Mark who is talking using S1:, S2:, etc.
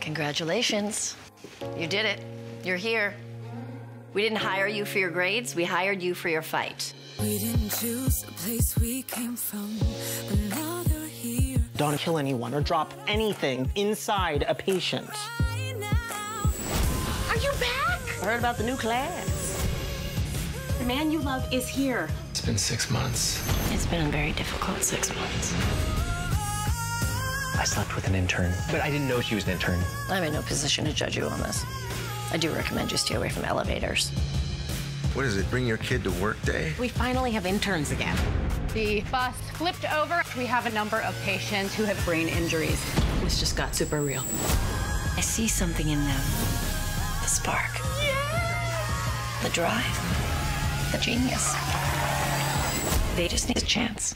S1: Congratulations. You did it. You're here. We didn't hire you for your grades, we hired you for your fight.
S2: We didn't choose the place we came from, but now they're here.
S3: Don't kill anyone or drop anything inside a patient.
S4: Are you back?
S3: I heard about the new class.
S4: The man you love is here.
S5: It's been six months.
S1: It's been a very difficult six months.
S5: I slept with an intern, but I didn't know she was an intern.
S1: I'm in no position to judge you on this. I do recommend you stay away from elevators.
S6: What is it, bring your kid to work day?
S4: We finally have interns again.
S7: The bus flipped over. We have a number of patients who have brain injuries.
S4: This just got super real.
S1: I see something in them. The spark. The drive. The genius. They just need a chance.